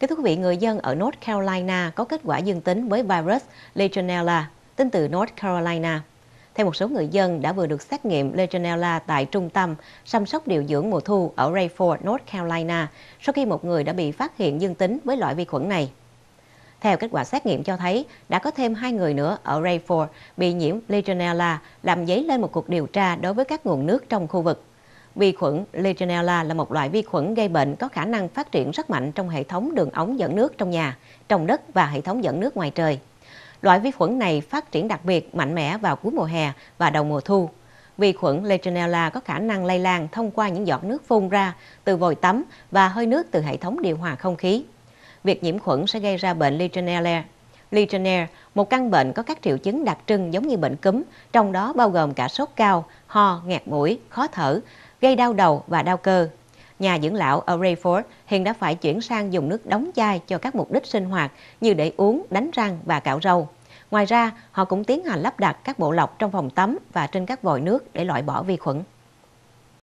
Kính thưa quý vị, người dân ở North Carolina có kết quả dương tính với virus Legionella, Tính từ North Carolina. Theo một số người dân đã vừa được xét nghiệm Legionella tại trung tâm chăm sóc điều dưỡng mùa thu ở Rayford, North Carolina, sau khi một người đã bị phát hiện dương tính với loại vi khuẩn này. Theo kết quả xét nghiệm cho thấy, đã có thêm hai người nữa ở Rayford bị nhiễm Legionella, làm dấy lên một cuộc điều tra đối với các nguồn nước trong khu vực. Vi khuẩn Legionella là một loại vi khuẩn gây bệnh có khả năng phát triển rất mạnh trong hệ thống đường ống dẫn nước trong nhà, trong đất và hệ thống dẫn nước ngoài trời. Loại vi khuẩn này phát triển đặc biệt mạnh mẽ vào cuối mùa hè và đầu mùa thu. Vi khuẩn Legionella có khả năng lây lan thông qua những giọt nước phun ra từ vòi tắm và hơi nước từ hệ thống điều hòa không khí. Việc nhiễm khuẩn sẽ gây ra bệnh Legionella. Legionella, một căn bệnh có các triệu chứng đặc trưng giống như bệnh cúm, trong đó bao gồm cả sốt cao, ho, nghẹt mũi, khó thở, gây đau đầu và đau cơ. Nhà dưỡng lão ở Rayford hiện đã phải chuyển sang dùng nước đóng chai cho các mục đích sinh hoạt như để uống, đánh răng và cạo râu. Ngoài ra, họ cũng tiến hành lắp đặt các bộ lọc trong phòng tắm và trên các vòi nước để loại bỏ vi khuẩn.